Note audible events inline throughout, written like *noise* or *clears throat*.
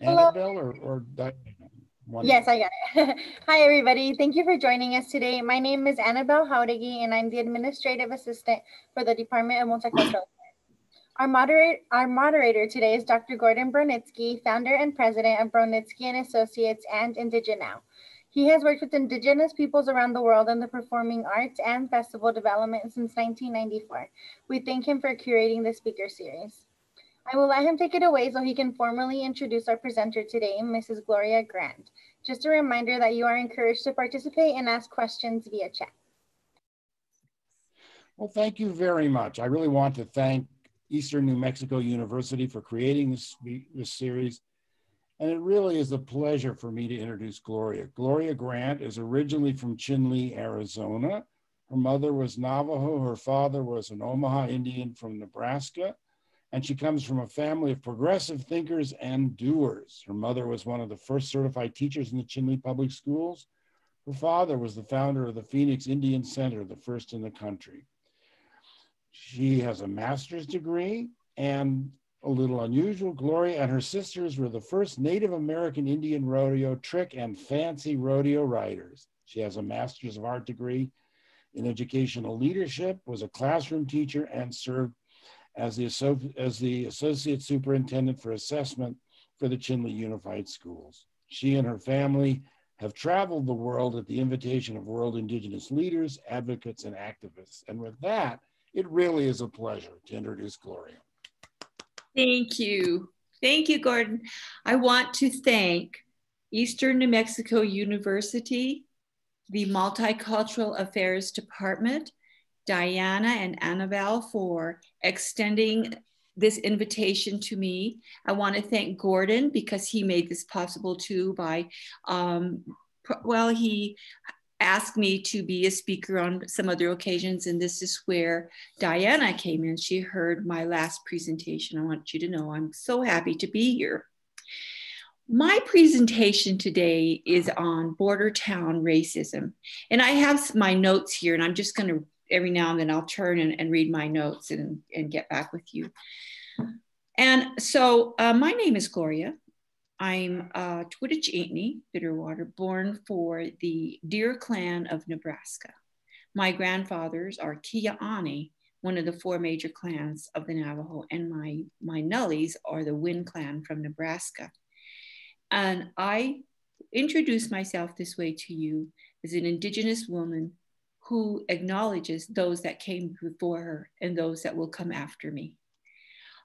Annabelle or, or Diana? Yes, I got it. *laughs* Hi, everybody. Thank you for joining us today. My name is Annabelle Haudegi, and I'm the administrative assistant for the Department of Multicultural our, moderator, our moderator today is Dr. Gordon Bronitsky, founder and president of Bronitsky and Associates and Indigenow. He has worked with indigenous peoples around the world in the performing arts and festival development since 1994. We thank him for curating the speaker series. I will let him take it away so he can formally introduce our presenter today, Mrs. Gloria Grant. Just a reminder that you are encouraged to participate and ask questions via chat. Well, thank you very much. I really want to thank Eastern New Mexico University for creating this, this series. And it really is a pleasure for me to introduce Gloria. Gloria Grant is originally from Chinle, Arizona. Her mother was Navajo, her father was an Omaha Indian from Nebraska and she comes from a family of progressive thinkers and doers. Her mother was one of the first certified teachers in the Chinle Public Schools. Her father was the founder of the Phoenix Indian Center, the first in the country. She has a master's degree and a little unusual, Gloria and her sisters were the first Native American Indian rodeo trick and fancy rodeo riders. She has a master's of art degree in educational leadership, was a classroom teacher, and served as the, as the Associate Superintendent for Assessment for the Chinle Unified Schools. She and her family have traveled the world at the invitation of world Indigenous leaders, advocates, and activists. And with that, it really is a pleasure to introduce Gloria. Thank you. Thank you, Gordon. I want to thank Eastern New Mexico University, the Multicultural Affairs Department, Diana and Annabelle for extending this invitation to me. I want to thank Gordon because he made this possible too by, um, well, he asked me to be a speaker on some other occasions, and this is where Diana came in. She heard my last presentation. I want you to know I'm so happy to be here. My presentation today is on border town racism. And I have my notes here, and I'm just going to every now and then I'll turn and, and read my notes and, and get back with you. And so uh, my name is Gloria. I'm uh, Twitich Bitterwater, born for the Deer Clan of Nebraska. My grandfathers are Kia'ani, one of the four major clans of the Navajo, and my, my Nullies are the Wind Clan from Nebraska. And I introduce myself this way to you as an Indigenous woman who acknowledges those that came before her and those that will come after me.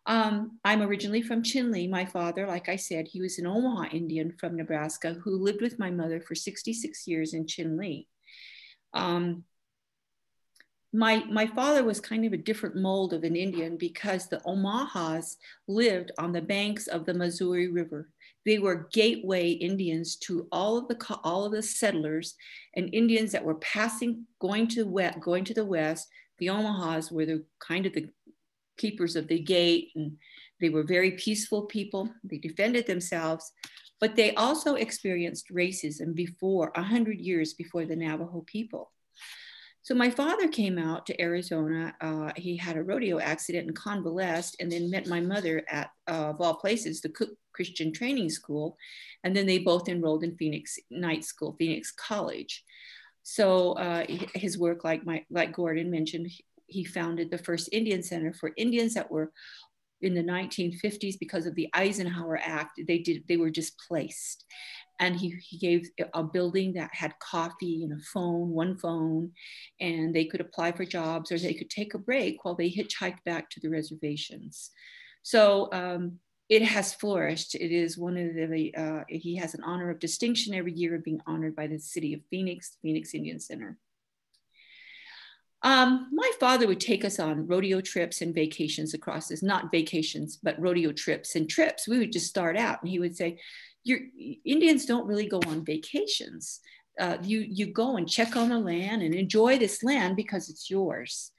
Um, I'm originally from Chinle. My father, like I said, he was an Omaha Indian from Nebraska who lived with my mother for 66 years in Chinle. Um, my, my father was kind of a different mold of an Indian because the Omahas lived on the banks of the Missouri River. They were gateway Indians to all of the all of the settlers and Indians that were passing, going to west, going to the west. The Omahas were the kind of the keepers of the gate, and they were very peaceful people. They defended themselves, but they also experienced racism before a hundred years before the Navajo people. So my father came out to Arizona. Uh, he had a rodeo accident and convalesced, and then met my mother at, uh, of all places, the Cook Christian Training School, and then they both enrolled in Phoenix Night School, Phoenix College. So uh, his work, like my like Gordon mentioned, he founded the first Indian Center for Indians that were in the 1950s because of the Eisenhower Act. They did they were displaced, and he, he gave a building that had coffee and a phone, one phone, and they could apply for jobs or they could take a break while they hitchhiked back to the reservations. So um, it has flourished. It is one of the, uh, he has an honor of distinction every year of being honored by the city of Phoenix, Phoenix Indian Center. Um, my father would take us on rodeo trips and vacations across this, not vacations, but rodeo trips and trips. We would just start out and he would say, your Indians don't really go on vacations. Uh, you you go and check on the land and enjoy this land because it's yours.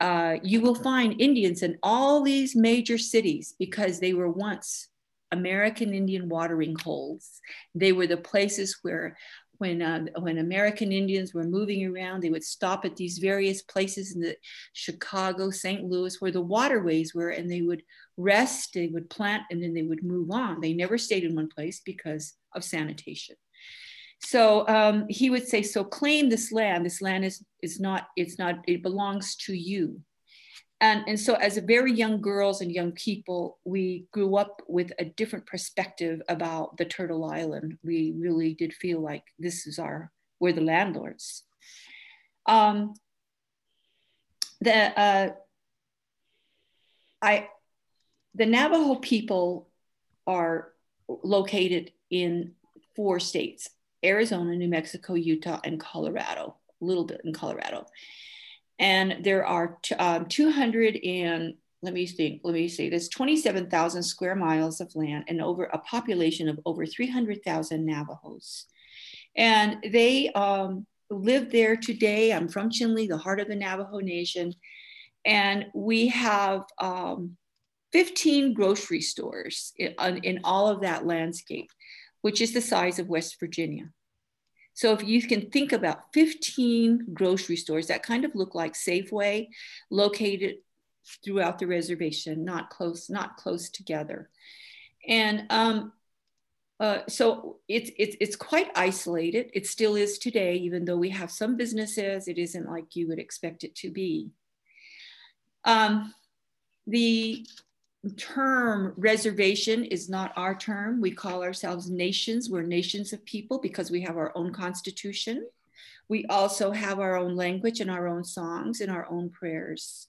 Uh, you will find Indians in all these major cities because they were once American Indian watering holes. They were the places where when uh, when American Indians were moving around, they would stop at these various places in the Chicago, St. Louis, where the waterways were, and they would rest, they would plant, and then they would move on. They never stayed in one place because of sanitation. So um, he would say, "So claim this land. This land is is not. It's not. It belongs to you." And, and so as very young girls and young people, we grew up with a different perspective about the Turtle Island. We really did feel like this is our, we're the landlords. Um, the, uh, I, the Navajo people are located in four states, Arizona, New Mexico, Utah, and Colorado, a little bit in Colorado and there are um, 200 and let me think, let me see, there's 27,000 square miles of land and over a population of over 300,000 Navajos. And they um, live there today. I'm from Chinle, the heart of the Navajo Nation. And we have um, 15 grocery stores in, in all of that landscape, which is the size of West Virginia. So if you can think about 15 grocery stores that kind of look like Safeway located throughout the reservation, not close, not close together. And um, uh, so it's, it's, it's quite isolated. It still is today, even though we have some businesses, it isn't like you would expect it to be. Um, the term reservation is not our term. We call ourselves nations. We're nations of people because we have our own constitution. We also have our own language and our own songs and our own prayers.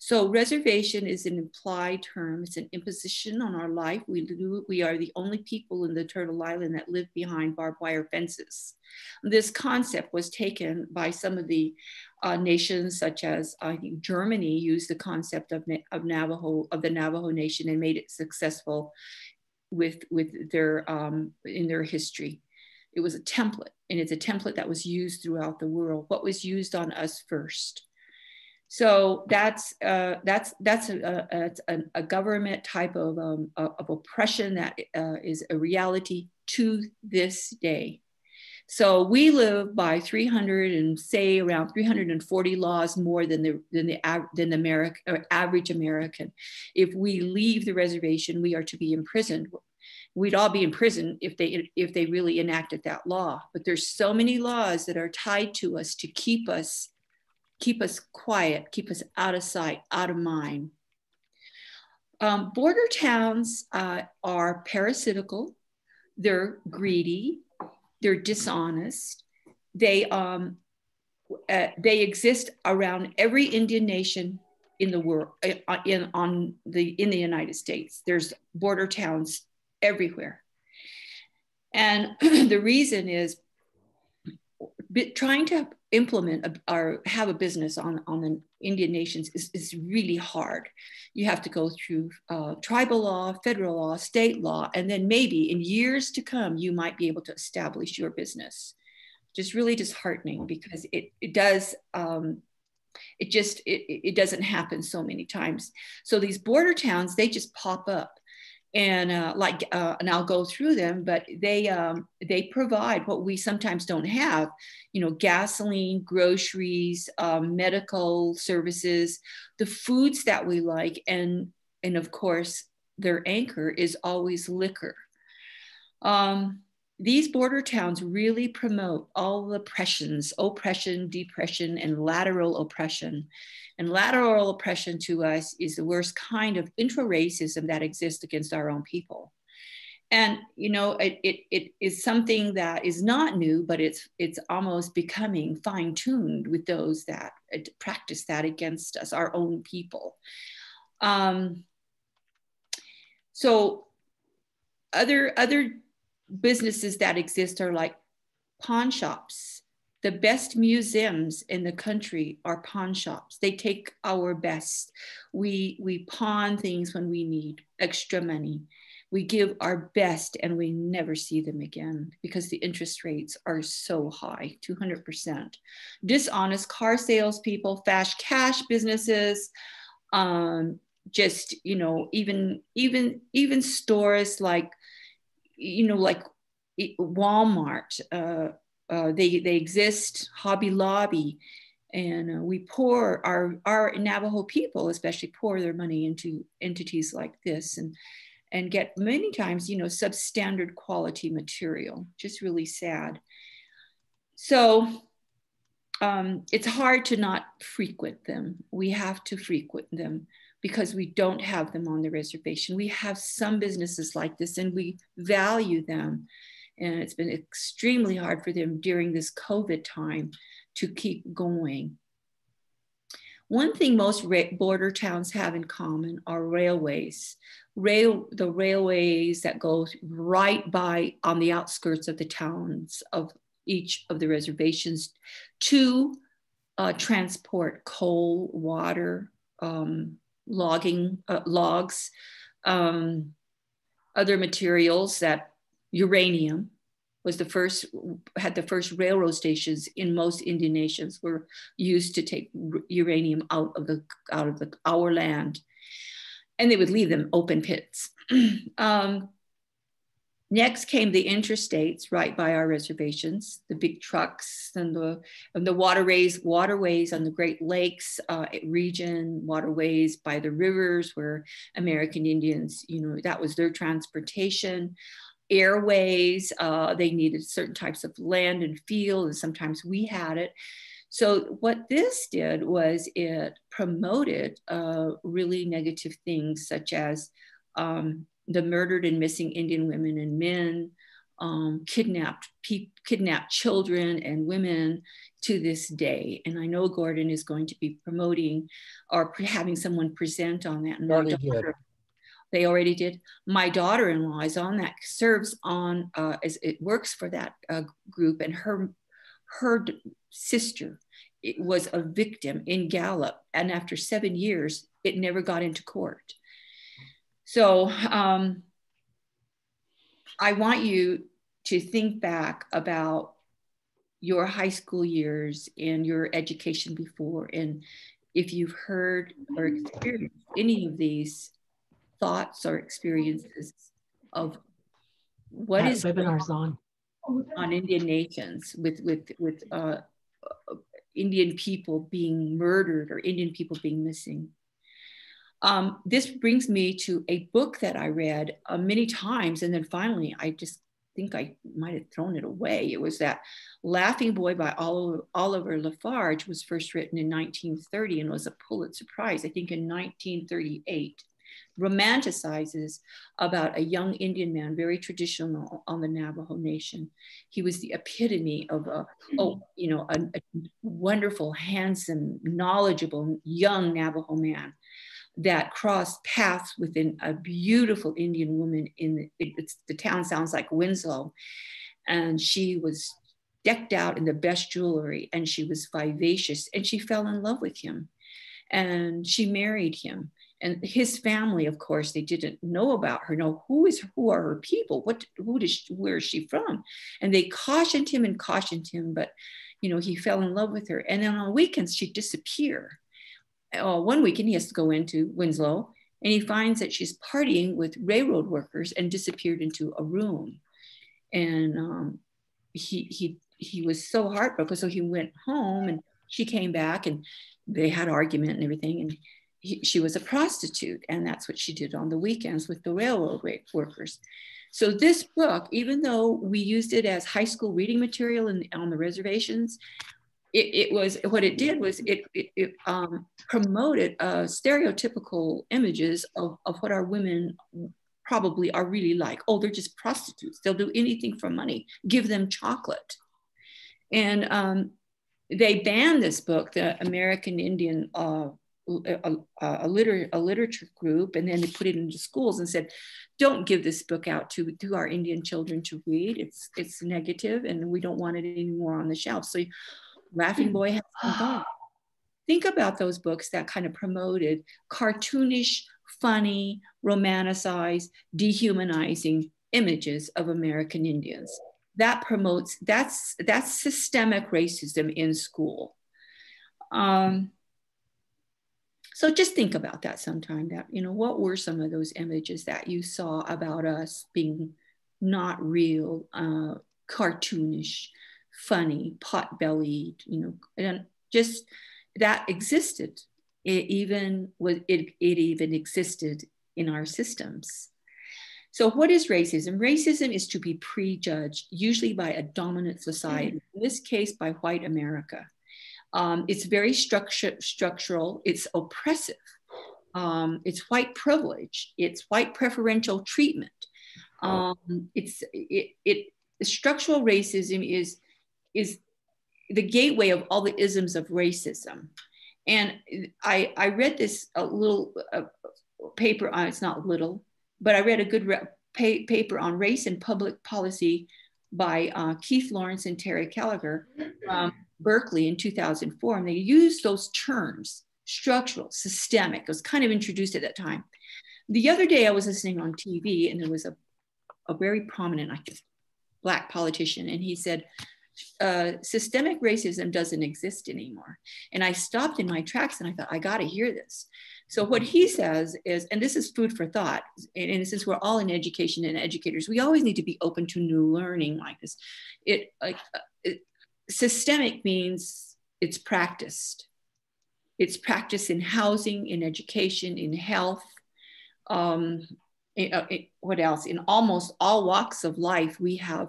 So reservation is an implied term. It's an imposition on our life. We, do, we are the only people in the Turtle Island that live behind barbed wire fences. This concept was taken by some of the uh, nations such as I think Germany used the concept of, of Navajo, of the Navajo nation and made it successful with, with their, um, in their history. It was a template and it's a template that was used throughout the world. What was used on us first? So that's uh, that's that's a, a, a, government type of, um, of oppression that uh, is a reality to this day. So we live by 300 and say around 340 laws more than the than the than the American average American. If we leave the reservation, we are to be imprisoned. We'd all be in prison if they if they really enacted that law. But there's so many laws that are tied to us to keep us keep us quiet, keep us out of sight, out of mind. Um, border towns uh, are parasitical, they're greedy, they're dishonest. They, um, uh, they exist around every Indian nation in the world, uh, in, on the, in the United States. There's border towns everywhere. And *clears throat* the reason is trying to implement a, or have a business on, on the Indian nations is, is really hard. You have to go through uh, tribal law, federal law, state law, and then maybe in years to come, you might be able to establish your business. Just really disheartening because it, it does, um, it just, it, it doesn't happen so many times. So these border towns, they just pop up and uh, like uh, and I'll go through them, but they um, they provide what we sometimes don't have, you know, gasoline, groceries, um, medical services, the foods that we like, and and of course their anchor is always liquor. Um, these border towns really promote all the oppressions, oppression, depression, and lateral oppression. And lateral oppression to us is the worst kind of intra-racism that exists against our own people. And you know, it, it, it is something that is not new, but it's it's almost becoming fine-tuned with those that practice that against us, our own people. Um, so other other businesses that exist are like pawn shops. The best museums in the country are pawn shops. They take our best. We, we pawn things when we need extra money. We give our best and we never see them again because the interest rates are so high 200%. Dishonest car salespeople, fast cash businesses, um, just you know even even even stores like you know, like Walmart, uh, uh, they, they exist, Hobby Lobby, and uh, we pour our, our Navajo people, especially pour their money into entities like this and, and get many times, you know, substandard quality material, just really sad. So um, it's hard to not frequent them. We have to frequent them because we don't have them on the reservation. We have some businesses like this and we value them. And it's been extremely hard for them during this COVID time to keep going. One thing most border towns have in common are railways. Rail, the railways that go right by on the outskirts of the towns of each of the reservations to uh, transport coal, water, um, logging uh, logs, um, other materials that uranium was the first had the first railroad stations in most Indian nations were used to take uranium out of the out of the our land, and they would leave them open pits. *clears throat* um, Next came the interstates right by our reservations, the big trucks and the, and the waterways, waterways on the Great Lakes uh, region, waterways by the rivers where American Indians, you know, that was their transportation. Airways, uh, they needed certain types of land and field, and sometimes we had it. So what this did was it promoted uh, really negative things such as um, the murdered and missing Indian women and men, um, kidnapped pe- kidnapped children and women to this day. And I know Gordon is going to be promoting or having someone present on that. And already daughter, they already did. My daughter-in-law is on that, serves on uh, as it works for that uh, group, and her her sister it was a victim in Gallup, and after seven years, it never got into court. So um, I want you to think back about your high school years and your education before. And if you've heard or experienced any of these thoughts or experiences of what that is webinars on on Indian nations with with with uh, Indian people being murdered or Indian people being missing. Um, this brings me to a book that I read uh, many times, and then finally, I just think I might have thrown it away. It was that Laughing Boy by Oliver, Oliver La Farge was first written in 1930 and was a Pulitzer Prize, I think, in 1938 romanticizes about a young Indian man, very traditional on the Navajo Nation. He was the epitome of a, oh, you know, a, a wonderful, handsome, knowledgeable young Navajo man that crossed paths with a beautiful Indian woman in the, the town sounds like Winslow. And she was decked out in the best jewelry and she was vivacious and she fell in love with him. And she married him. And his family of course they didn't know about her know who is who are her people what who does where is she from? And they cautioned him and cautioned him but you know he fell in love with her. And then on weekends she'd disappear uh, one weekend he has to go into Winslow and he finds that she's partying with railroad workers and disappeared into a room. And um, he, he, he was so heartbroken. So he went home and she came back and they had argument and everything. And he, she was a prostitute. And that's what she did on the weekends with the railroad workers. So this book, even though we used it as high school reading material in, on the reservations, it, it, was what it did was it, it, it um, promoted uh, stereotypical images of, of what our women probably are really like. Oh, they're just prostitutes. They'll do anything for money. Give them chocolate. And um, they banned this book, the American Indian uh, a, a, liter, a literature group, and then they put it into schools and said, "Don't give this book out to to our Indian children to read. It's it's negative, and we don't want it anymore on the shelf." So Laughing Boy has *gasps* gone. Think about those books that kind of promoted cartoonish, funny, romanticized, dehumanizing images of American Indians. That promotes, that's, that's systemic racism in school. Um, so just think about that sometime that, you know, what were some of those images that you saw about us being not real, uh, cartoonish, funny, pot bellied, you know, and just that existed. It even was it, it even existed in our systems. So, what is racism? Racism is to be prejudged, usually by a dominant society, in this case, by white America. Um, it's very structure, structural, it's oppressive, um, it's white privilege, it's white preferential treatment. Um, it's it, it structural racism is is the gateway of all the isms of racism. And I, I read this a little uh, paper on, it's not little, but I read a good re- pa- paper on race and public policy by uh, Keith Lawrence and Terry Keleher from Berkeley in 2004. And they used those terms, structural, systemic. It was kind of introduced at that time. The other day I was listening on TV and there was a, a very prominent black politician and he said, uh, systemic racism doesn't exist anymore. And I stopped in my tracks and I thought, I got to hear this. So what he says is, and this is food for thought, and, and since we're all in education and educators, we always need to be open to new learning like this. It like uh, it, systemic means it's practiced. It's practiced in housing, in education, in health. Um, uh, what else? In almost all walks of life, we have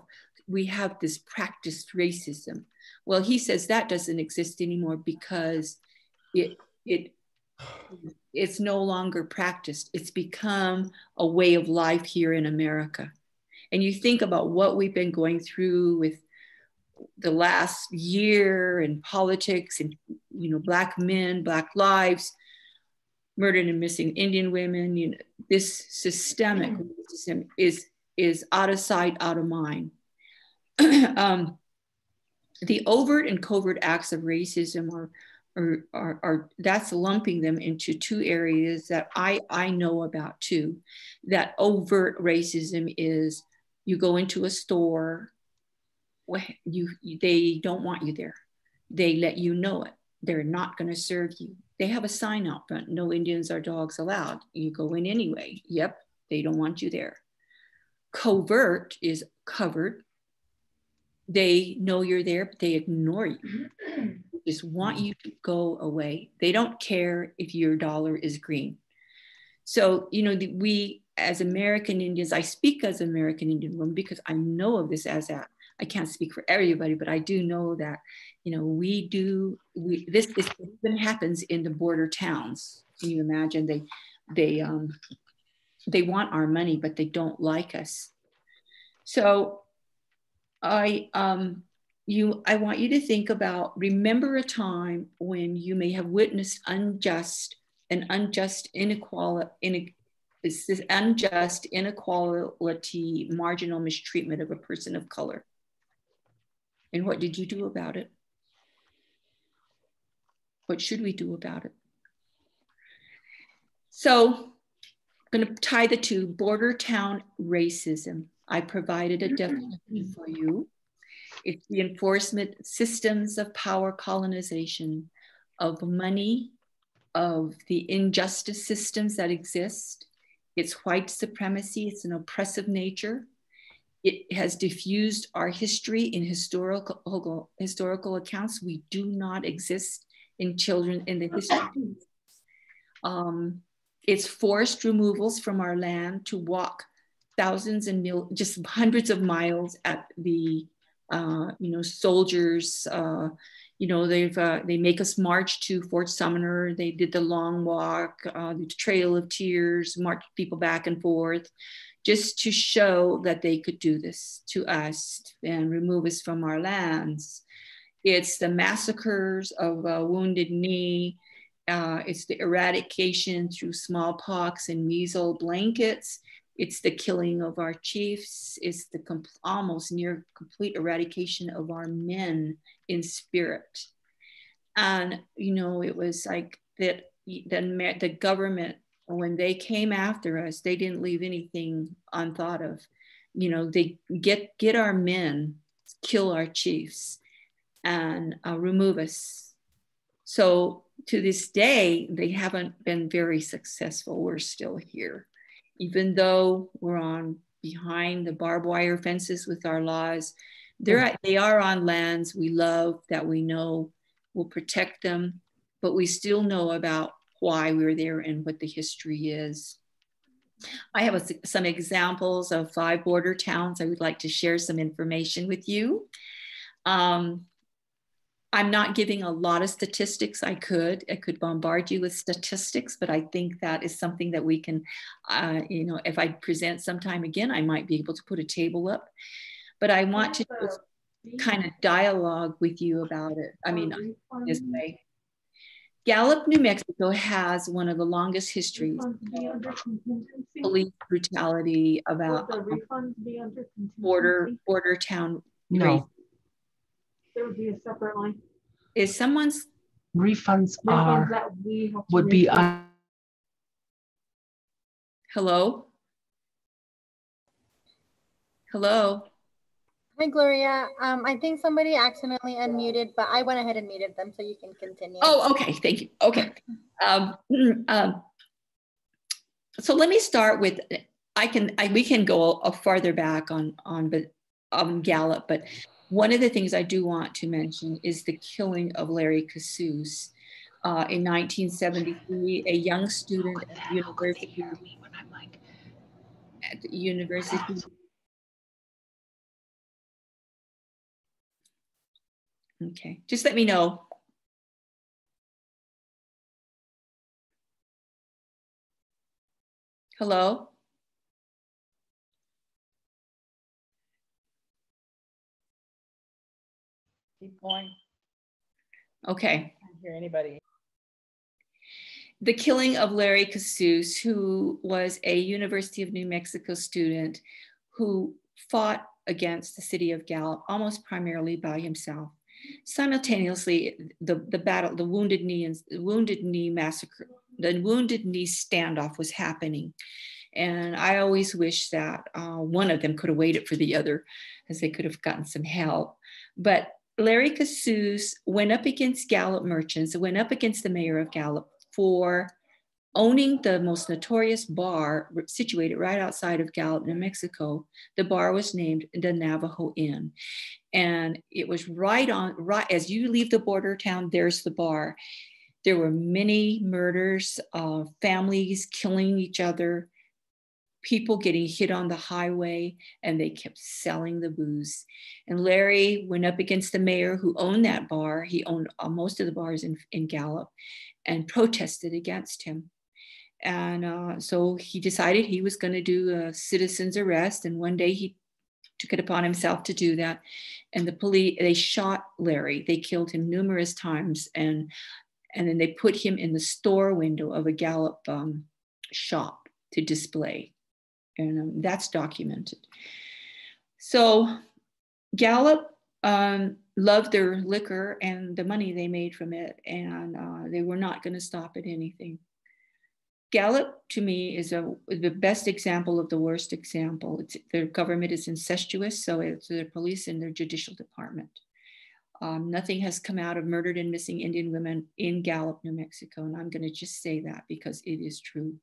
we have this practiced racism. Well, he says that doesn't exist anymore because it it it's no longer practiced. It's become a way of life here in America. And you think about what we've been going through with the last year in politics and you know black men, black lives, murdered and missing Indian women. You know this systemic racism is is out of sight, out of mind. *clears throat* um, the overt and covert acts of racism are are, are, are, that's lumping them into two areas that I, I know about too. That overt racism is you go into a store, you, they don't want you there. They let you know it. They're not going to serve you. They have a sign out front, no Indians or dogs allowed. You go in anyway. Yep, they don't want you there. Covert is covered. They know you're there, but they ignore you just want you to go away. They don't care if your dollar is green. So, you know, the, we as American Indians, I speak as American Indian woman because I know of this as a, I can't speak for everybody, but I do know that, you know, we do, we, this, this even happens in the border towns. Can you imagine? They, they, um, they want our money, but they don't like us. So I, um, you i want you to think about remember a time when you may have witnessed unjust and unjust inequality in this unjust inequality marginal mistreatment of a person of color. And what did you do about it? What should we do about it? So i'm going to tie the two border town racism i provided a mm-hmm. definition for you it's the enforcement systems of power colonization, of money, of the injustice systems that exist. It's white supremacy, it's an oppressive nature. It has diffused our history in historical, historical accounts. We do not exist in children in the history. *coughs* Um, it's forced removals from our land to walk thousands and mil- just hundreds of miles at the uh, you know, soldiers. Uh, you know, they've uh, they make us march to Fort Sumner. They did the long walk, uh, the Trail of Tears, march people back and forth, just to show that they could do this to us and remove us from our lands. It's the massacres of Wounded Knee. Uh, it's the eradication through smallpox and measles blankets. It's the killing of our chiefs. It's the almost near complete eradication of our men in spirit. And, you know, it was like that the, the government, when they came after us, they didn't leave anything unthought of. You know, they get, get our men, kill our chiefs, and uh, remove us. So to this day, they haven't been very successful. We're still here even though we're on behind the barbed wire fences with our laws, They're, they are on lands we love that we know will protect them, but we still know about why we're there and what the history is. I have a, some examples of five border towns. I would like to share some information with you. Um, I'm not giving a lot of statistics. I could, I could bombard you with statistics, but I think that is something that we can, uh, you know, if I present sometime again, I might be able to put a table up. But I want to kind of dialogue with you about it. I mean, this way. Gallup, New Mexico has one of the longest histories of police brutality about border border town. No. There would be a separate line. Is someone's Refunds Refunds are, that we have would be, make. un- hello? Hello? Hi, Gloria. Um, I think somebody accidentally unmuted, but I went ahead and muted them so you can continue. Oh, okay. Thank you. Okay. Um, *clears throat* um, so let me start with. I can. I, we can go a, farther back on on but on Gallup, but one of the things I do want to mention is the killing of Larry Casuse. Uh, in 1973, a young student at the University, like, at the University Okay, just let me know. Hello? Keep going. Okay. Can't hear anybody. The killing of Larry Casuse, who was a University of New Mexico student who fought against the city of Gallup almost primarily by himself. Simultaneously, the, the battle, the Wounded Knee and Wounded Knee massacre, the Wounded Knee standoff was happening. And I always wish that uh, one of them could have waited for the other, as they could have gotten some help. But Larry Casuse went up against Gallup merchants, went up against the mayor of Gallup for owning the most notorious bar situated right outside of Gallup, New Mexico. The bar was named the Navajo Inn. And it was right on, right as you leave the border town, there's the bar. There were many murders, uh, families killing each other, people getting hit on the highway, and they kept selling the booze. And Larry went up against the mayor who owned that bar. He owned uh, most of the bars in, in Gallup and protested against him. And uh, so he decided he was going to do a citizen's arrest. And one day he took it upon himself to do that. And the police, they shot Larry. They killed him numerous times. And, and then they put him in the store window of a Gallup um, shop to display. And um, that's documented. So Gallup um, loved their liquor and the money they made from it. And uh, they were not going to stop at anything. Gallup, to me, is a, the best example of the worst example. It's, their government is incestuous, so it's their police and their judicial department. Um, nothing has come out of murdered and missing Indian women in Gallup, New Mexico, and I'm going to just say that because it is true.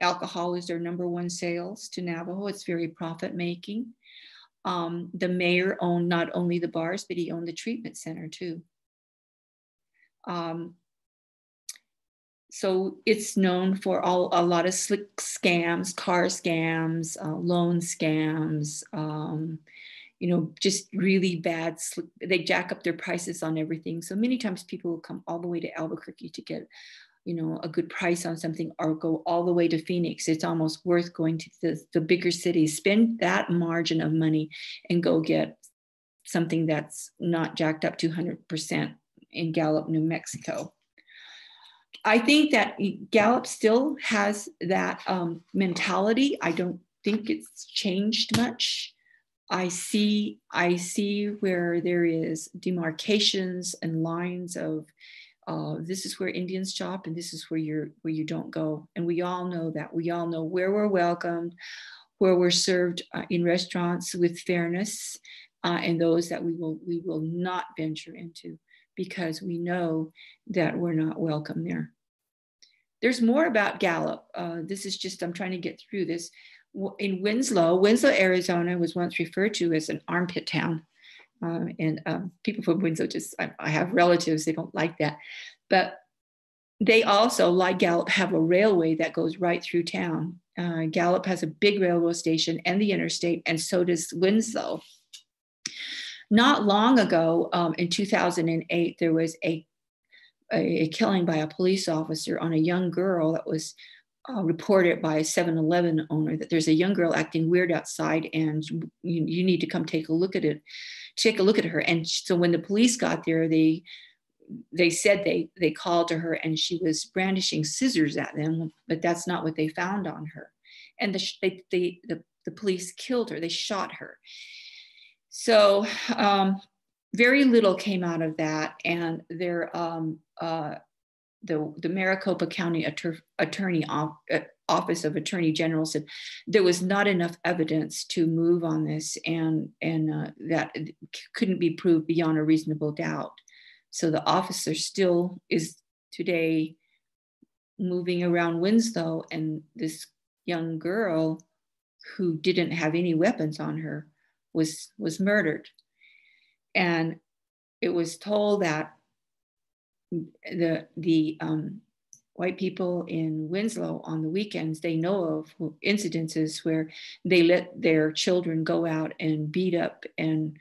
Alcohol is their number one sales to Navajo. It's very profit making. Um, the mayor owned not only the bars, but he owned the treatment center too. Um, so it's known for all a lot of slick scams, car scams, uh, loan scams. Um, you know, just really bad. Slick, they jack up their prices on everything. So many times people will come all the way to Albuquerque to get, you know, a good price on something, or go all the way to Phoenix. It's almost worth going to the, the bigger cities, spend that margin of money, and go get something that's not jacked up 200% in Gallup, New Mexico. I think that Gallup still has that um, mentality. I don't think it's changed much. I see, I see where there is demarcations and lines of uh, this is where Indians shop and this is where you're where you don't go. And we all know that. We all know where we're welcomed, where we're served uh, in restaurants with fairness, uh, and those that we will we will not venture into because we know that we're not welcome there. There's more about Gallup. Uh, this is just, I'm trying to get through this. In Winslow, Winslow, Arizona was once referred to as an armpit town. Uh, and um, people from Winslow just, I, I have relatives, they don't like that. But they also, like Gallup, have a railway that goes right through town. Uh, Gallup has a big railroad station and the interstate, and so does Winslow. Not long ago, um, in 2008, there was a, a, a, killing by a police officer on a young girl that was uh, reported by a 7 Eleven owner that there's a young girl acting weird outside and you, you need to come take a look at it, take a look at her. And so when the police got there, they they said they they called to her and she was brandishing scissors at them, but that's not what they found on her. And the they, they the the police killed her. They shot her. So um, very little came out of that, and their um, uh, the the Maricopa County Attor- Attorney uh, Office of Attorney General said there was not enough evidence to move on this, and and uh, that couldn't be proved beyond a reasonable doubt. So the officer still is today moving around Winslow, and this young girl who didn't have any weapons on her was was murdered. And it was told that the the um, white people in Winslow on the weekends they know of incidences where they let their children go out and beat up and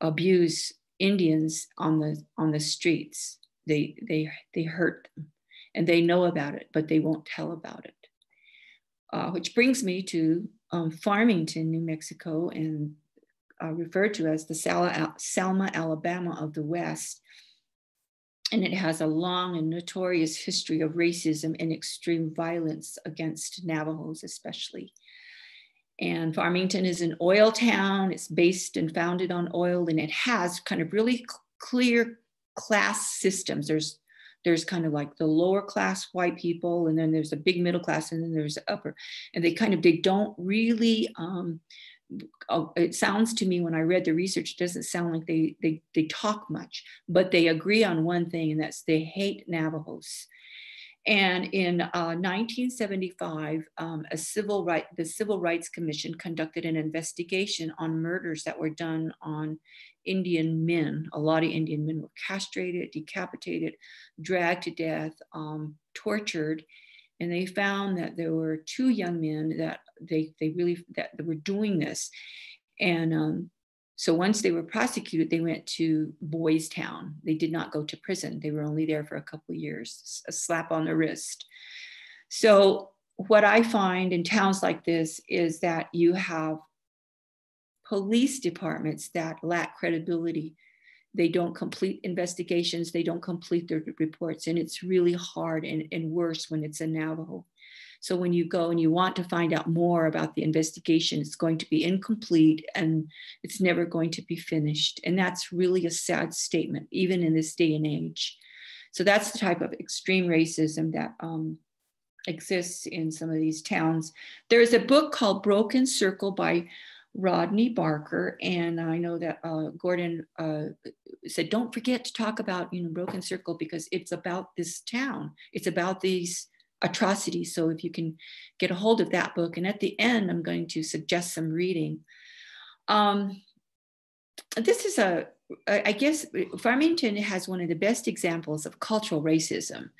abuse Indians on the on the streets. They they they hurt them, and they know about it, but they won't tell about it. Uh, which brings me to um, Farmington, New Mexico, and uh, referred to as the Selma, Alabama of the West. And it has a long and notorious history of racism and extreme violence against Navajos, especially. And Farmington is an oil town. It's based and founded on oil, and it has kind of really clear class systems. There's there's kind of like the lower class white people, and then there's a big middle class, and then there's the upper. And they kind of they don't really. Um, it sounds to me when I read the research, it doesn't sound like they they they talk much, but they agree on one thing, and that's they hate Navajos. And in uh, 1975, um, a civil right, the Civil Rights Commission conducted an investigation on murders that were done on Indian men. A lot of Indian men were castrated, decapitated, dragged to death, um, tortured, and they found that there were two young men that they they really that, were doing this, and um, so once they were prosecuted, they went to Boys Town. They did not go to prison. They were only there for a couple years, a slap on the wrist. So what I find in towns like this is that you have police departments that lack credibility. They don't complete investigations, they don't complete their reports, and it's really hard and, and worse when it's a Navajo. So when you go and you want to find out more about the investigation, it's going to be incomplete and it's never going to be finished. And that's really a sad statement, even in this day and age. So that's the type of extreme racism that um, exists in some of these towns. There's a book called Broken Circle by Rodney Barker, and I know that uh, Gordon uh, said, "Don't forget to talk about you know Broken Circle because it's about this town. It's about these atrocities. So if you can get a hold of that book, and at the end, I'm going to suggest some reading. Um, this is a, I guess Farmington has one of the best examples of cultural racism.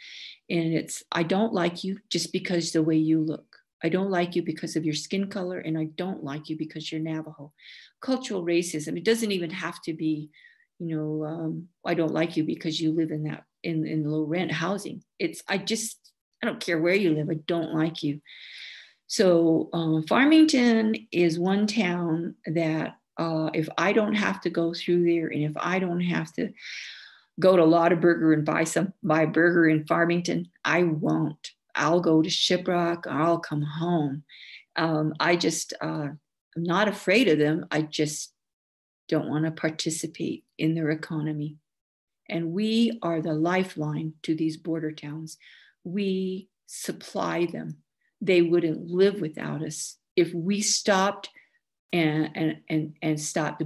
And it's, I don't like you just because the way you look. I don't like you because of your skin color, and I don't like you because you're Navajo. Cultural racism, it doesn't even have to be, you know, um, I don't like you because you live in that in, in low rent housing. It's I just I don't care where you live, I don't like you. So um, Farmington is one town that uh, if I don't have to go through there and if I don't have to go to Lotaburger and buy some buy a burger in Farmington, I won't. I'll go to Shiprock. I'll come home. Um, I just uh, I'm not afraid of them. I just don't want to participate in their economy. And we are the lifeline to these border towns we supply them. They wouldn't live without us. If we stopped and, and, and, and stopped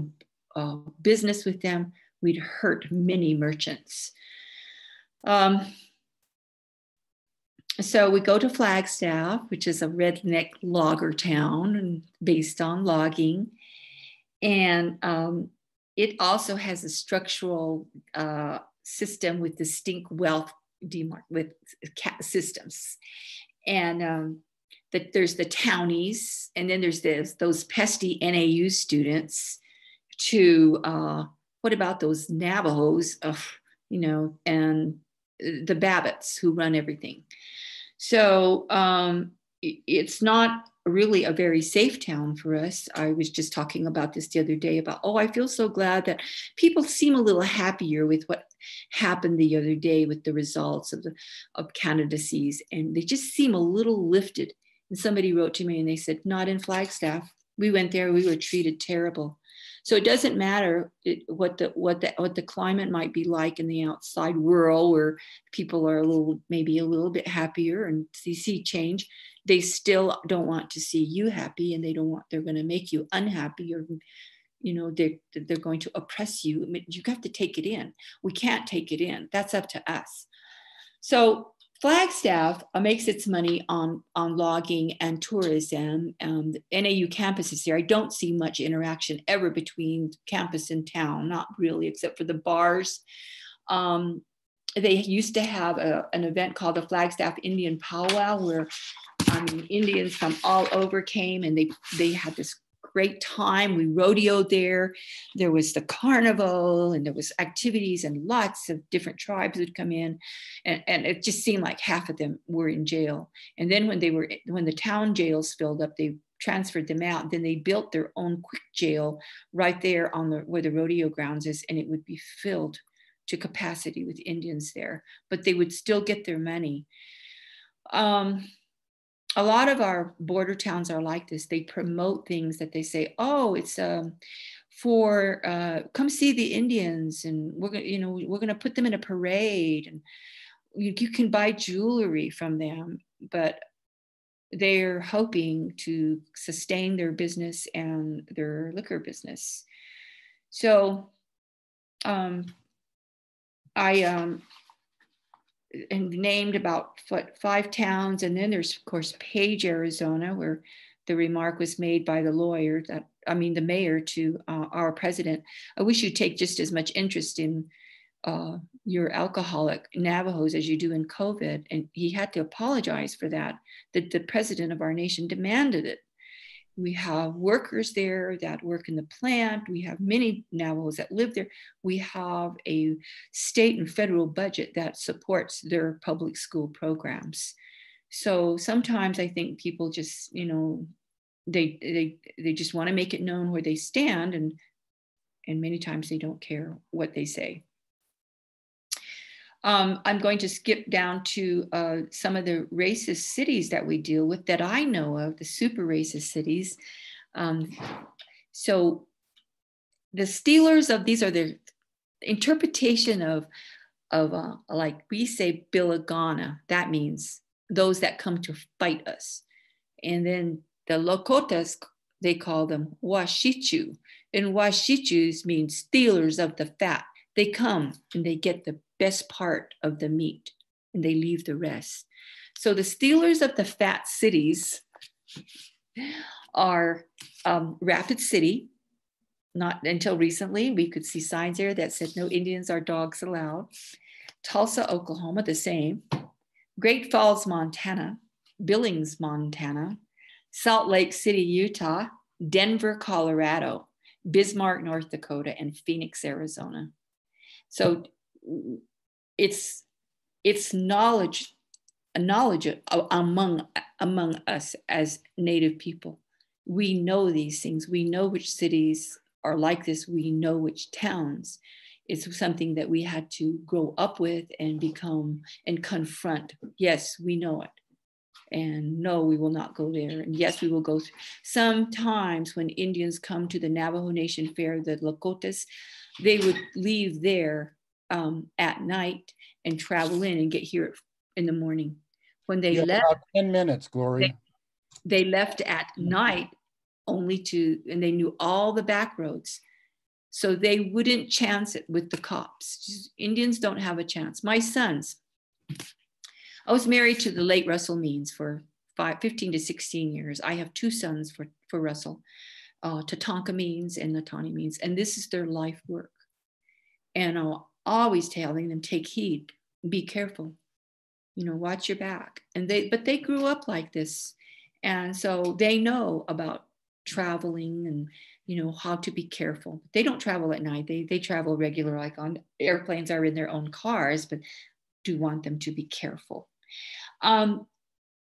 uh, business with them, we'd hurt many merchants. Um, so we go to Flagstaff, which is a redneck logger town based on logging. And um, it also has a structural uh, system with distinct wealth with systems. And um, that there's the townies, and then there's this, those pesky NAU students to uh, what about those Navajos, Ugh, you know, and the Babbitts who run everything. So um, it's not really a very safe town for us. I was just talking about this the other day about, oh, I feel so glad that people seem a little happier with what happened the other day with the results of the of candidacies, and they just seem a little lifted. And somebody wrote to me and they said, not in Flagstaff. We went there, we were treated terrible. So it doesn't matter what the what the what the climate might be like in the outside world, where people are a little maybe a little bit happier and see, see change. They still don't want to see you happy, and they don't want they're going to make you unhappy or you know they're they're going to oppress you. I mean, you have to take it in. We can't take it in. That's up to us. So Flagstaff uh, makes its money on, on logging and tourism. Um, NAU campus is there. I don't see much interaction ever between campus and town, not really, except for the bars. Um, they used to have a, an event called the Flagstaff Indian Powwow, where I mean, Indians from all over came and they they had this great time. We rodeoed there. There was the carnival and there was activities and lots of different tribes would come in. And, and it just seemed like half of them were in jail. And then when they were, when the town jails filled up, they transferred them out. Then they built their own quick jail right there on the where the rodeo grounds is, and it would be filled to capacity with Indians there, but they would still get their money. Um, a lot of our border towns are like this. They promote things that they say, oh, it's um, for uh, come see the Indians, and we're gonna, you know, we're gonna put them in a parade, and you, you can buy jewelry from them, but they're hoping to sustain their business and their liquor business. So, um, I um, and named about five towns. And then there's, of course, Page, Arizona, where the remark was made by the lawyer that, I mean, the mayor to uh, our president. I wish you'd take just as much interest in uh, your alcoholic Navajos as you do in COVID. And he had to apologize for that, that the president of our nation demanded it. We have workers there that work in the plant. We have many Navajos that live there. We have a state and federal budget that supports their public school programs. So sometimes I think people just, you know, they they they just want to make it known where they stand and and many times they don't care what they say. Um, I'm going to skip down to uh, some of the racist cities that we deal with that I know of, the super racist cities. Um, so the stealers of these are the interpretation of, of uh, like we say Bilagana, that means those that come to fight us. And then the Lokotas, they call them Washichu. And Washichus means stealers of the fat. They come and they get the best part of the meat and they leave the rest. So the stealers of the fat cities are um, Rapid City. Not until recently, we could see signs there that said no Indians or dogs allowed. Tulsa, Oklahoma, the same. Great Falls, Montana. Billings, Montana. Salt Lake City, Utah. Denver, Colorado. Bismarck, North Dakota, and Phoenix, Arizona. So it's it's knowledge knowledge among among us as native people. We know these things. We know which cities are like this. We know which towns. It's something that we had to grow up with and become and confront. Yes we know it. And no we will not go there. And yes we will go through. sometimes when indians come to the navajo nation fair the lakotas they would leave there um, at night and travel in and get here in the morning. When they Yeah, left, about 10 minutes, Gloria. they left at night only to, and they knew all the back roads. So they wouldn't chance it with the cops. Indians don't have a chance. My sons, I was married to the late Russell Means for five, 15 to 16 years. I have two sons for, for Russell. uh, Tatanka Means and Natani Means, and this is their life work. And I'm always telling them, take heed, be careful, you know, watch your back. And they, but they grew up like this. And so they know about traveling and, you know, how to be careful. They don't travel at night. They, they travel regular, like on airplanes are in their own cars, but do want them to be careful. Um,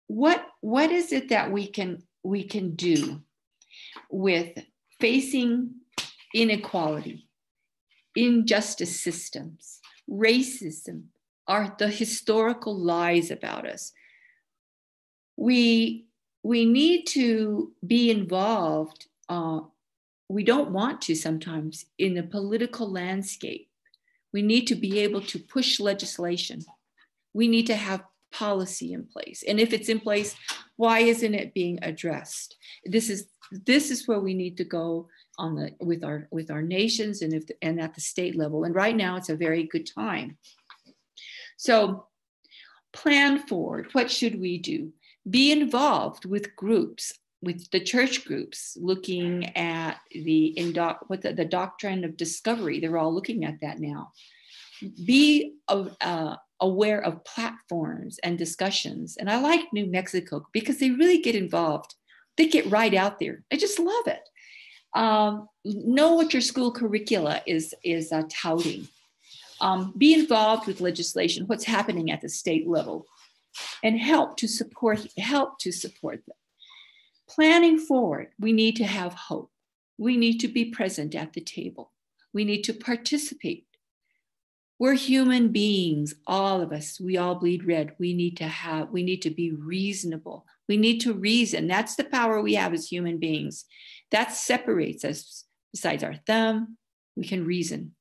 what, what is it that we can, we can do with facing inequality, injustice systems, racism, are the historical lies about us. We, we need to be involved, uh, we don't want to sometimes, in the political landscape. We need to be able to push legislation. We need to have policy in place. And if it's in place, why isn't it being addressed? This is this is where we need to go on the with our with our nations and if and at the state level. And right now it's a very good time. So plan forward. What should we do? Be involved with groups with the church groups looking at the indo- what the, the doctrine of discovery. They're all looking at that now. Be uh, aware of platforms and discussions. And i like new mexico because they really get involved. They get right out there. I just love it. Um, know what your school curricula is is uh, touting. Um, be involved with legislation, what's happening at the state level, and help to support help to support them. Planning forward, we need to have hope. We need to be present at the table. We need to participate. We're human beings, all of us. We all bleed red. We need to have, we need to be reasonable. We need to reason. That's the power we have as human beings. That separates us. Besides our thumb, we can reason.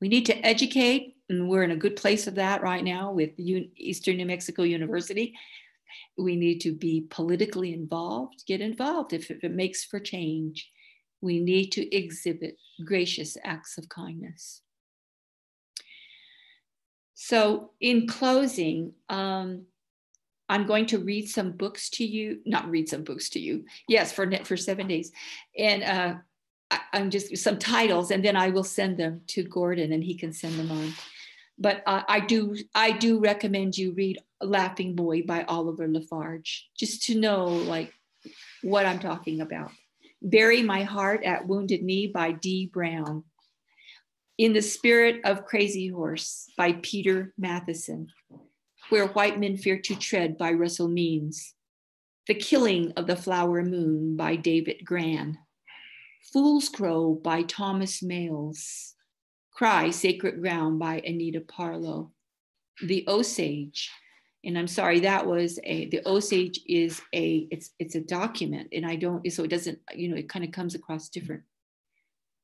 We need to educate, and we're in a good place of that right now with Eastern New Mexico University. We need to be politically involved, get involved if, it makes for change. We need to exhibit gracious acts of kindness. So, in closing, um, I'm going to read some books to you, not read some books to you. Yes, for for seven days, and uh, I, am just some titles, and then I will send them to Gordon, and he can send them on. But uh, I do I do recommend you read Laughing Boy by Oliver La Farge, just to know like what I'm talking about. Bury My Heart at Wounded Knee by Dee Brown. In the Spirit of Crazy Horse by Peter Matthiessen. Where White Men Fear to Tread by Russell Means, The Killing of the Flower Moon by David Grann, Fool's Crow by Thomas Mails, Cry Sacred Ground by Anita Parlow, The Osage, and I'm sorry, that was a the Osage is a it's it's a document, and I don't so it doesn't you know it kind of comes across different.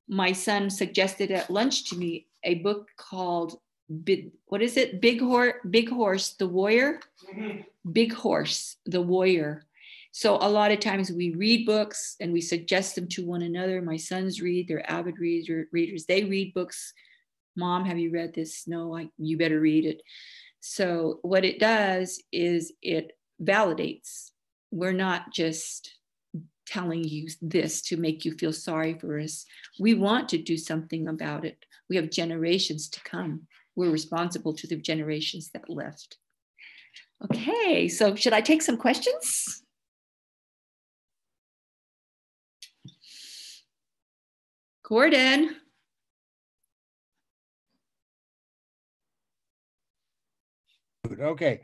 My son suggested at lunch to me a book called big what is it? Big horse big horse the warrior? Mm-hmm. big horse the warrior. So a lot of times we read books and we suggest them to one another. My sons read they're avid reader, readers. They read books. Mom have you read this? No I, you better read it. So what it does is it validates. We're not just telling you this to make you feel sorry for us. We want to do something about it. We have generations to come we're responsible to the generations that left. Okay, so should I take some questions? Gordon. Okay.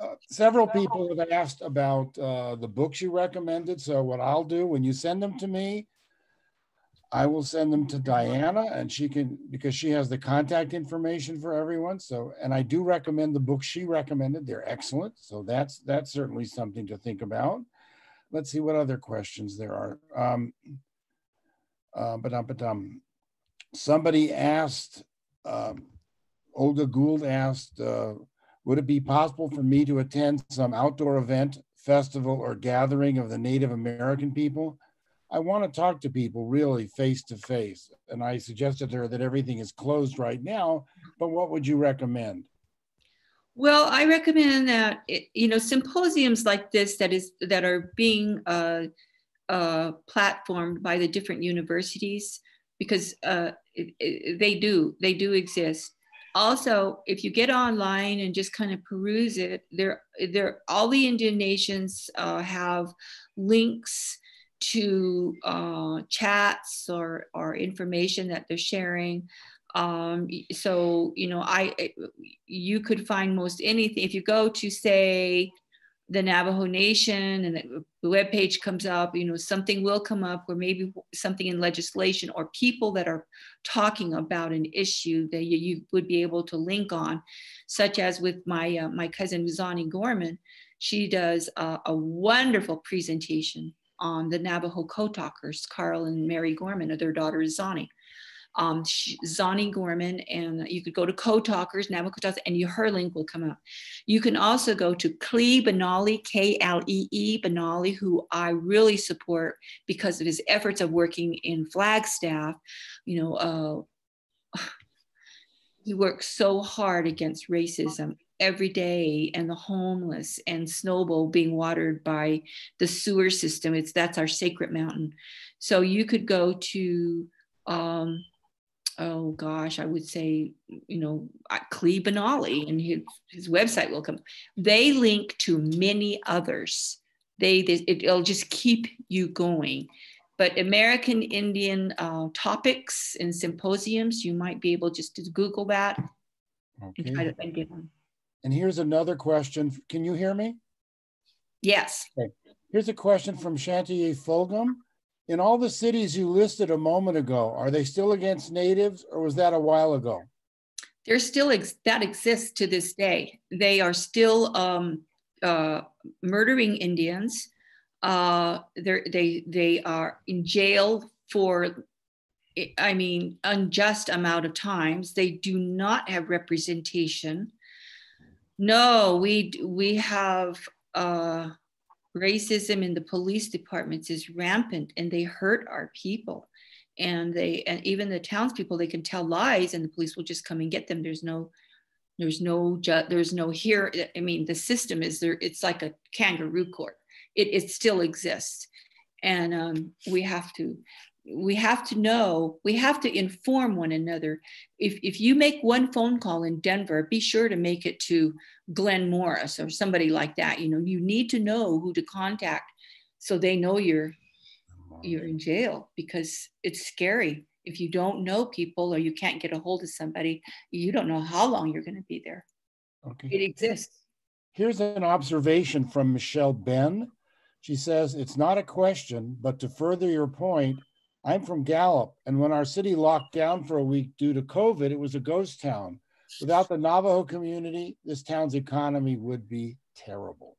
Uh, several people have asked about uh, the books you recommended. So what I'll do when you send them to me, I will send them to Diana and she can, because she has the contact information for everyone. So, and I do recommend the books she recommended. They're excellent. So that's, that's certainly something to think about. Let's see what other questions there are. Um, uh, somebody asked, um, Olga Gould asked, uh, would it be possible for me to attend some outdoor event, festival, or gathering of the Native American people? I want to talk to people really face to face. And I suggested to her that everything is closed right now, but what would you recommend? Well, I recommend that you know symposiums like this that is that are being uh, uh, platformed by the different universities because uh, it, it, they do they do exist also if you get online and just kind of peruse it there there all the indian nations uh, have links to uh, chats or or information that they're sharing um, so you know i you could find most anything if you go to say the Navajo Nation and the web page comes up, you know, something will come up where maybe something in legislation or people that are talking about an issue that you, you would be able to link on, such as with my uh, my cousin Zonnie Gorman. She does a, a wonderful presentation on the Navajo code talkers, Carl and Mary Gorman, or their daughter Zonnie um, Zonnie Gorman, and you could go to Code Talkers, Navajo Talkers, and you, her link will come up. You can also go to Klee Benally, K L E E Benally, who I really support because of his efforts of working in Flagstaff. You know, uh, *sighs* he works so hard against racism every day and the homeless and Snowbowl being watered by the sewer system it's that's our sacred mountain so you could go to um, oh gosh, I would say, you know, Klee Benally and his, his website will come. They link to many others. They, they it'll just keep you going. But American Indian uh, topics and symposiums, you might be able just to Google that Okay. and try to get them. And here's another question. Can you hear me? Yes. Here's a question from Chantier Fulgham. In all the cities you listed a moment ago, are they still against natives or was that a while ago? There's still ex- that exists to this day. They are still um, uh, murdering Indians. Uh, they they are in jail for, I mean, unjust amount of times. They do not have representation. No, we we have uh, racism in the police departments is rampant, and they hurt our people. And they and even the townspeople they can tell lies and the police will just come and get them. There's no there's no ju- there's no here i mean the system is there it's like a kangaroo court. It, it still exists. And um, we have to we have to know we have to inform one another if, if you make one phone call in denver be sure to make it to glenn morris or somebody like that you know you need to know who to contact so they know you're you're in jail because it's scary. If you don't know people or you can't get a hold of somebody, you don't know how long you're going to be there. Okay. It exists. Here's an observation from Michelle Ben. She says, It's not a question, but to further your point, I'm from Gallup, and when our city locked down for a week due to COVID, it was a ghost town. Without the Navajo community, this town's economy would be terrible.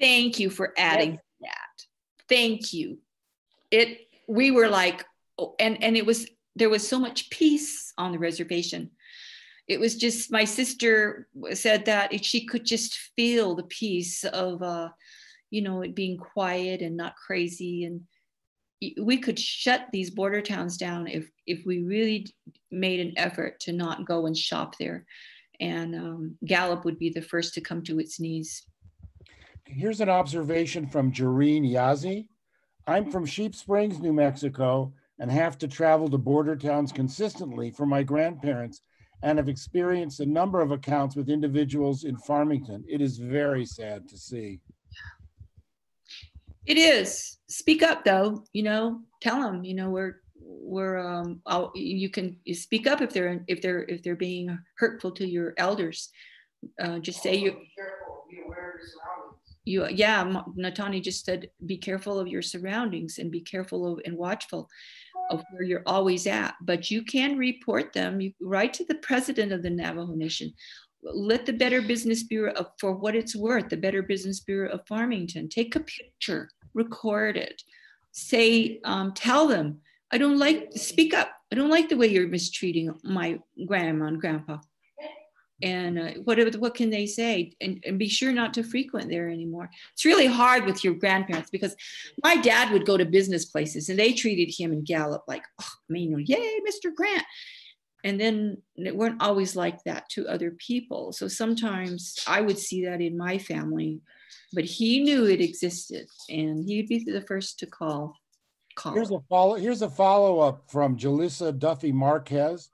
Thank you for adding that. Thank you. It we were like oh, and and it was there was so much peace on the reservation. It was just my sister said that she could just feel the peace of uh you know it being quiet and not crazy and we could shut these border towns down if if we really made an effort to not go and shop there and um, gallup would be the first to come to its knees Here's an observation from Jareen Yazzie. I'm from Sheep Springs, New Mexico, and have to travel to border towns consistently for my grandparents and have experienced a number of accounts with individuals in Farmington. It is very sad to see. It is. Speak up, though. You know, tell them. You know, we're we're um. I'll, you can you speak up if they're if they're if they're being hurtful to your elders. Uh, just say you. You yeah, Natani just said, be careful of your surroundings and be careful of and watchful of where you're always at. But you can report them. You write to the president of the Navajo Nation. Let the Better Business Bureau, of, for what it's worth, the Better Business Bureau of Farmington, take a picture, record it, say, um, tell them, I don't like, speak up. I don't like the way you're mistreating my grandma and grandpa. And uh, what, what can they say? And, and be sure not to frequent there anymore. It's really hard with your grandparents because my dad would go to business places and they treated him in Gallup like, oh, I mean, yay, Mr. Grant. And then it weren't always like that to other people. So sometimes I would see that in my family. but he knew it existed and he'd be the first to call. call Here's a follow, here's a follow-up from Jalissa Duffy Marquez.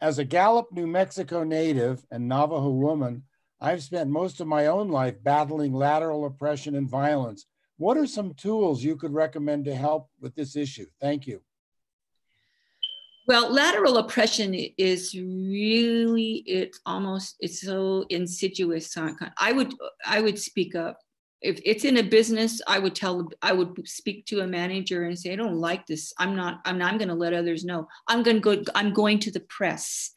As a Gallup, New Mexico native and Navajo woman, I've spent most of my own life battling lateral oppression and violence. What are some tools you could recommend to help with this issue? Thank you. Well, lateral oppression is really it's almost it's so insidious. I would I would speak up. If it's in a business, I would tell I would speak to a manager and say, I don't like this. I'm not, I'm not, I'm gonna let others know. I'm gonna go, I'm going to the press.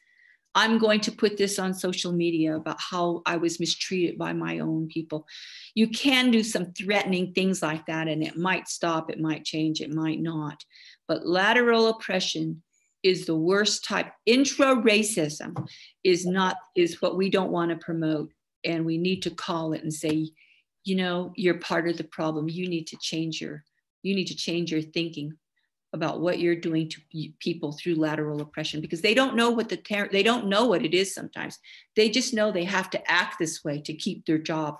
I'm going to put this on social media about how I was mistreated by my own people. You can do some threatening things like that, and it might stop, it might change, it might not. But lateral oppression is the worst type. Intra racism is not is what we don't want to promote, and we need to call it and say, you know, you're part of the problem. You need to change your you need to change your thinking about what you're doing to people through lateral oppression because they don't know what the ter- they don't know what it is sometimes. They just know they have to act this way to keep their job.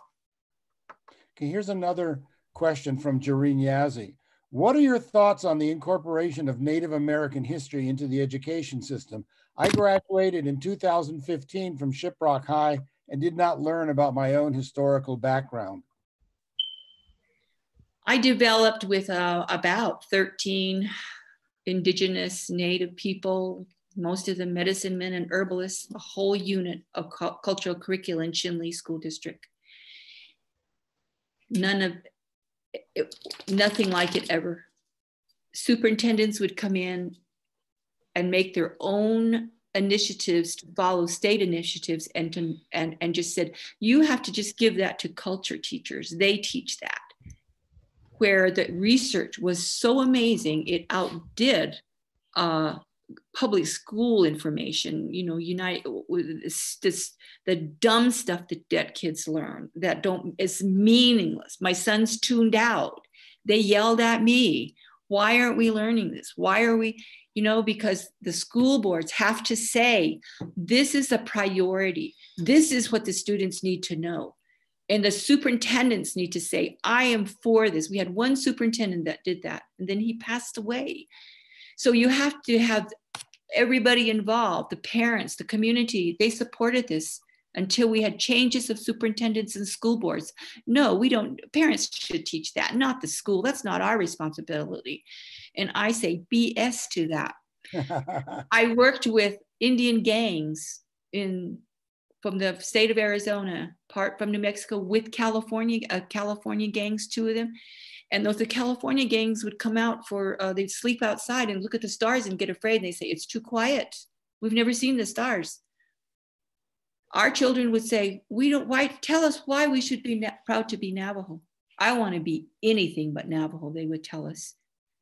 Okay, here's another question from Jareen Yazzie. What are your thoughts on the incorporation of Native American history into the education system? I graduated in 2015 from Shiprock High and did not learn about my own historical background. I developed with uh, about 13 indigenous native people, most of them medicine men and herbalists, a whole unit of cu- cultural curriculum in Chinle School District. None of it, nothing like it ever. Superintendents would come in and make their own initiatives to follow state initiatives and to and and just said you have to just give that to culture teachers they teach that where the research was so amazing it outdid uh, public school information you know unite this, this the dumb stuff that dead kids learn that don't is meaningless. My son's tuned out. They yelled at me. Why aren't we learning this? Why are we you know because the school boards have to say this is a priority. This is what the students need to know. And the superintendents need to say i am for this. We had one superintendent that did that and then he passed away so you have to have everybody involved the parents the community they supported this until we had changes of superintendents and school boards. No we don't parents should teach that not the school that's not our responsibility. And i say bs to that. *laughs* I worked with indian gangs in from the state of Arizona, part from New Mexico with California, uh, California gangs, two of them. And those the California gangs would come out for, uh, they'd sleep outside and look at the stars and get afraid. And they say, it's too quiet. We've never seen the stars. Our children would say, we don't, why, tell us why we should be na- proud to be Navajo. I want to be anything but Navajo, they would tell us.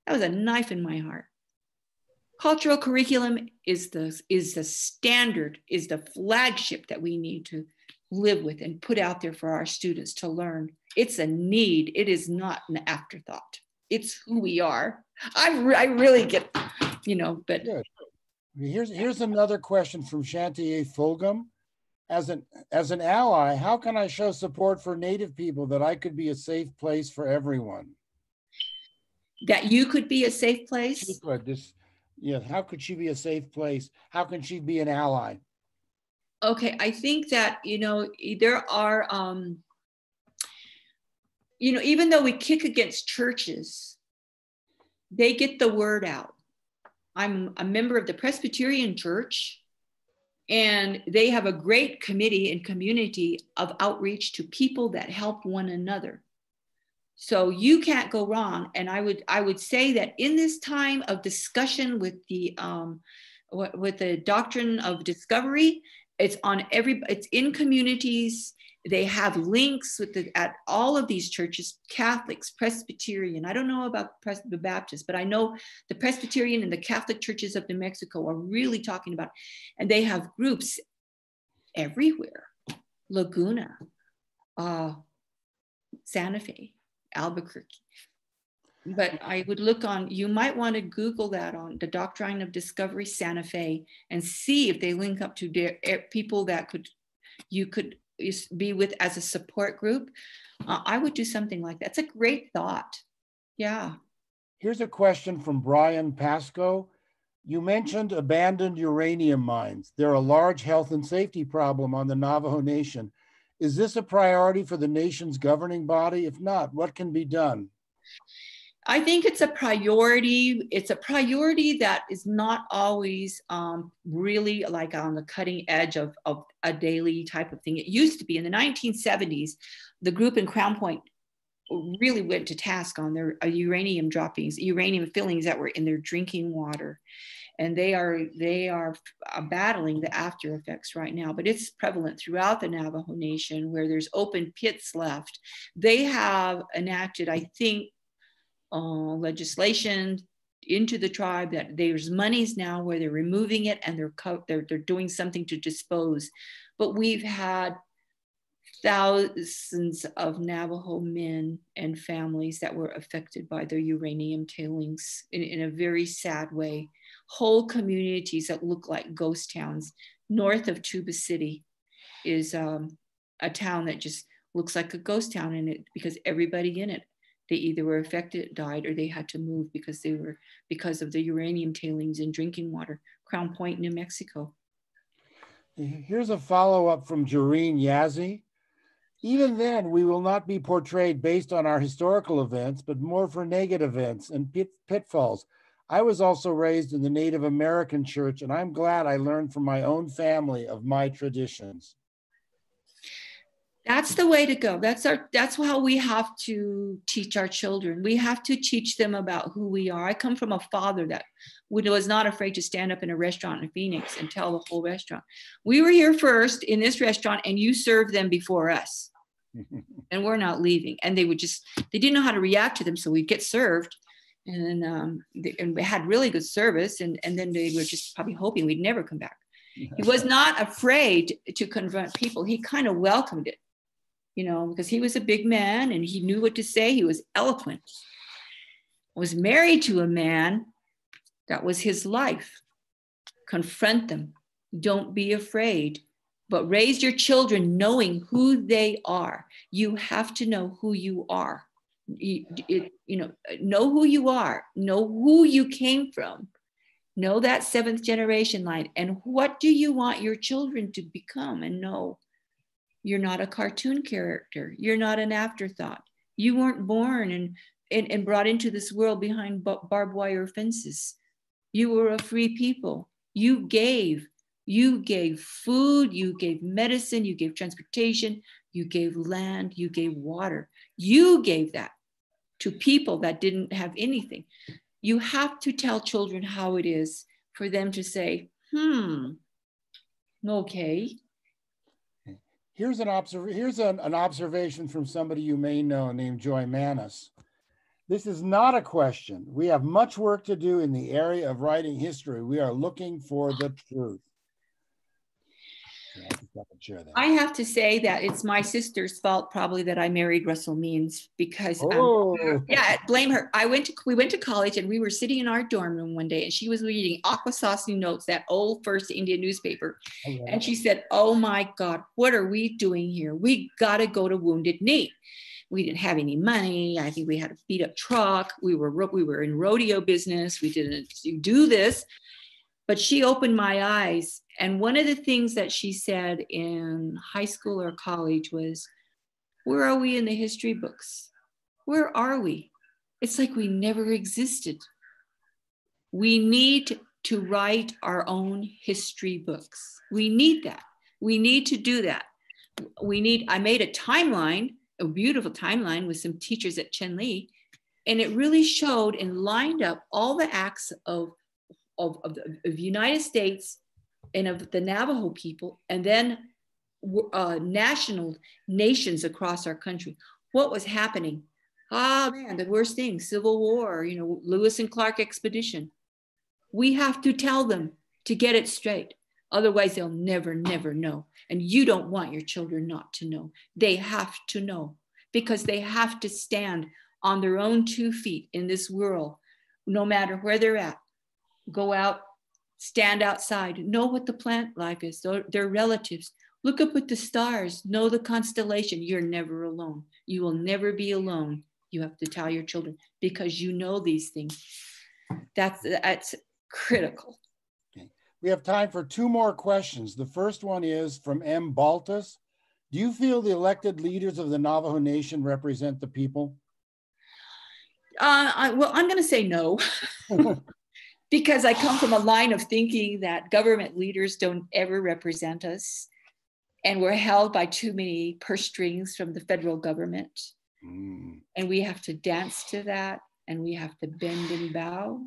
That was a knife in my heart cultural curriculum is the is the standard is the flagship that we need to live with and put out there for our students to learn it's a need it is not an afterthought it's who we are i, re- I really get you know but Good. Here's here's another question from Chantier Fulgham. As an as an ally, how can I show support for Native people that I could be a safe place for everyone? that you could be a safe place? She could this, yeah. How could she be a safe place? How can she be an ally? Okay i think that you know there are um you know even though we kick against churches they get the word out. I'm a member of the presbyterian church and they have a great committee and community of outreach to people that help one another. So you can't go wrong and i would i would say that in this time of discussion with the um, with the doctrine of discovery it's on every it's in communities. They have links with the at all of these churches catholics presbyterian. I don't know about Pres- the baptist but i know the presbyterian and the catholic churches of new mexico are really talking about and they have groups everywhere. Laguna uh, santa fe albuquerque but i would look on you might want to google that on the doctrine of discovery santa fe and see if they link up to their, eh, people that could you could be with as a support group, uh, I would do something like that. It's a great thought. Yeah. Here's a question from Brian Pasco. You mentioned abandoned uranium mines. They're a large health and safety problem on the Navajo Nation. Is this a priority for the nation's governing body? If not, what can be done? I think it's a priority. It's a priority that is not always um, really like on the cutting edge of, of a daily type of thing. It used to be in the 1970s, the group in Crown Point really went to task on their uh, uranium droppings, uranium fillings that were in their drinking water. And they are they are uh, battling the after effects right now, but it's prevalent throughout the Navajo Nation where there's open pits left. They have enacted, I think, uh, legislation into the tribe that there's monies now where they're removing it and they're, co- they're, they're doing something to dispose. But we've had thousands of Navajo men and families that were affected by the uranium tailings in, in a very sad way. Whole communities that look like ghost towns. North of Tuba City is um, a town that just looks like a ghost town in it because everybody in it they either were affected died or they had to move because they were because of the uranium tailings in drinking water crown point new mexico Here's a follow-up from Jareen Yazzie. Even then, we will not be portrayed based on our historical events, but more for negative events and pit- pitfalls. I was also raised in the Native American church, and I'm glad I learned from my own family of my traditions. That's the way to go that's our that's how we have to teach our children we have to teach them about who we are i come from a father that was not afraid to stand up in a restaurant in phoenix and tell the whole restaurant we were here first in this restaurant and you served them before us *laughs* and we're not leaving. And they would just, they didn't know how to react to them. So we'd get served and, um, they, and we had really good service. And, and then they were just probably hoping we'd never come back. He was *laughs* not afraid to confront people. He kind of welcomed it, you know, because he was a big man and he knew what to say. He was eloquent. Was married to a man that was his life. Confront them. Don't be afraid but raise your children knowing who they are. You have to know who you are. You, it, you know, know who you are, know who you came from, know that seventh generation line, and what do you want your children to become and know. You're not a cartoon character. You're not an afterthought. You weren't born and, and, and brought into this world behind barbed wire fences. You were a free people. You gave. You gave food, you gave medicine, you gave transportation, you gave land, you gave water. You gave that to people that didn't have anything. You have to tell children how it is for them to say, hmm, okay. Here's an, observ- here's an, an observation from somebody you may know named Joy Manis. This is not a question. We have much work to do in the area of writing history. We are looking for the truth. Yeah, I think I can share that. I have to say that it's my sister's fault probably that I married Russell Means because um, Oh, yeah, blame her. I went to we went to college and we were sitting in our dorm room one day and she was reading Akwesasne Notes, that old first Indian newspaper. okay. And she said, Oh my God, what are we doing here? We gotta go to Wounded Knee. We didn't have any money. I think we had a beat up truck. We were we were in rodeo business. We didn't do this. But she opened my eyes. And one of the things that she said in high school or college was, Where are we in the history books? Where are we? It's like we never existed. We need to write our own history books. We need that. We need to do that. We need, I made a timeline, a beautiful timeline with some teachers at Chinle, and it really showed and lined up all the acts of, of, of the of the United States and of the Navajo people, and then uh, national nations across our country. What was happening? Ah, man, the worst thing, Civil War, you know, Lewis and Clark expedition. We have to tell them to get it straight. Otherwise, they'll never, never know. And you don't want your children not to know. They have to know because they have to stand on their own two feet in this world, no matter where they're at. Go out, stand outside, know what the plant life is, their, relatives, Look up at the stars, know the constellation. You're never alone. You will never be alone. You have to tell your children because you know these things. That's that's critical. We have time for two more questions. The first one is from M. Baltus. Do you feel the elected leaders of the Navajo Nation represent the people? Uh, I, well, I'm going to say no, *laughs* *laughs* because I come from a line of thinking that government leaders don't ever represent us, and we're held by too many purse strings from the federal government, Mm, and we have to dance to that, and we have to bend and bow,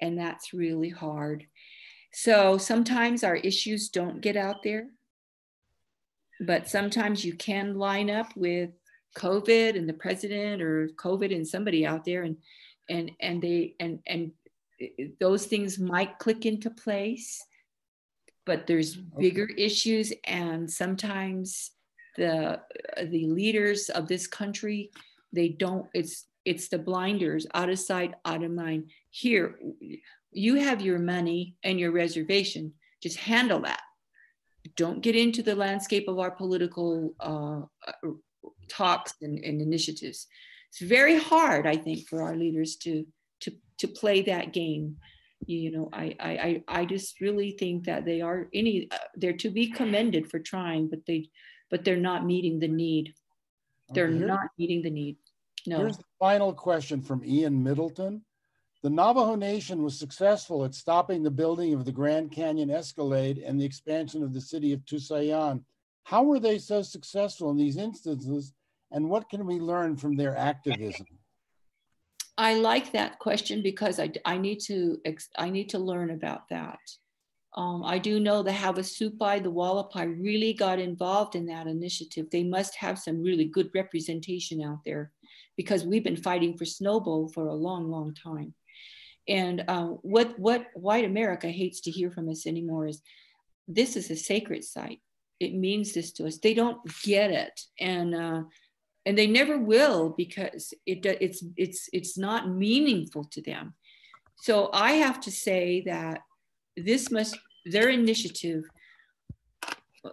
and that's really hard. So sometimes our issues don't get out there, but sometimes you can line up with COVID and the president or COVID and somebody out there and and and they and and those things might click into place but there's bigger issues and sometimes the the leaders of this country they don't it's it's the blinders out of sight out of mind. Here you have your money and your reservation just handle that. Don't get into the landscape of our political uh, talks and, and, initiatives. It's very hard, I think, for our leaders to to play that game. You know, I I I just really think that they are any uh, they're to be commended for trying, but they but they're not meeting the need. They're Okay, not meeting the need. No. Here's the final question from Ian Middleton. The Navajo Nation was successful at stopping the building of the Grand Canyon Escalade and the expansion of the city of Tusayan. How were they so successful in these instances, and what can we learn from their activism? I like that question because I, I need to I need to learn about that. Um, I do know the Havasupai, the Wallapai really got involved in that initiative. They must have some really good representation out there because we've been fighting for Snowbowl for a long, long time. And uh, what what white America hates to hear from us anymore is this is a sacred site. It means this to us. They don't get it, and uh, and they never will because it it's it's it's not meaningful to them. So I have to say that this must their initiative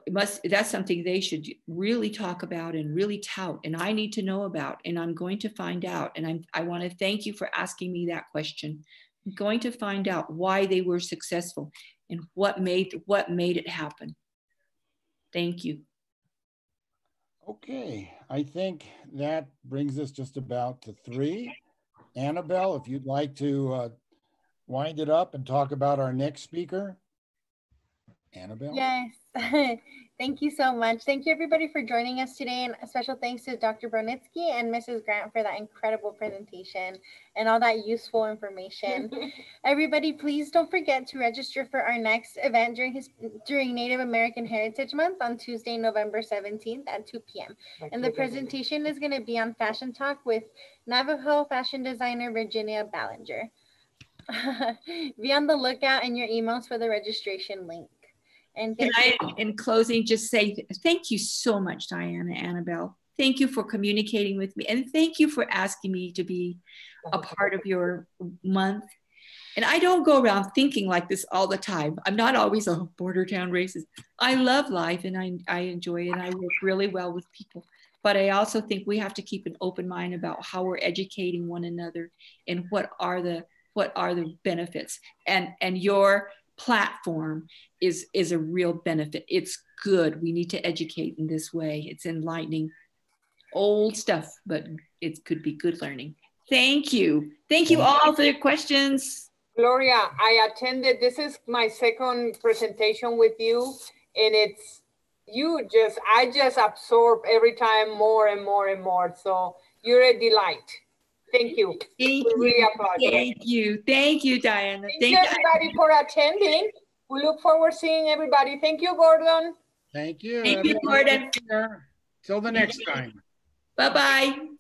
must that's something they should really talk about and really tout and i need to know about and i'm going to find out. And i'm i want to thank you for asking me that question. I'm going to find out why they were successful and what made what made it happen. Thank you Okay, I think that brings us just about to three. Annabelle, if you'd like to uh, wind it up and talk about our next speaker. Annabelle? Yes. *laughs* Thank you so much. Thank you everybody for joining us today and a special thanks to Dr. Bronitsky and Mrs. Grant for that incredible presentation and all that useful information. *laughs* everybody, please don't forget to register for our next event during his during Native American Heritage Month on Tuesday, November 17th at 2 p.m. And the presentation is going to be on Fashion Talk with Navajo fashion designer Virginia Ballenger. *laughs* be on the lookout in your emails for the registration link. And Can I, in closing, just say th- thank you so much, Diana Annabelle. Thank you for communicating with me, and thank you for asking me to be a part of your month. And I don't go around thinking like this all the time. I'm not always a border town racist. I love life and I, I enjoy it and I work really well with people. But I also think we have to keep an open mind about how we're educating one another and what are the what are the benefits. And and your platform is is a real benefit. It's good. We need to educate in this way. It's enlightening. Old stuff, but it could be good learning. Thank you. Thank you all for your questions. Gloria, I attended, this is my second presentation with you and it's, you just, I just absorb every time more and more and more. So you're a delight. Thank you. Thank We really you. applaud. Thank you. Thank you, Diana. Thank Thank you everybody for attending. We look forward to seeing everybody. Thank you, Gordon. Thank you. Thank you. Gordon. Take. Till the next time. Bye-bye.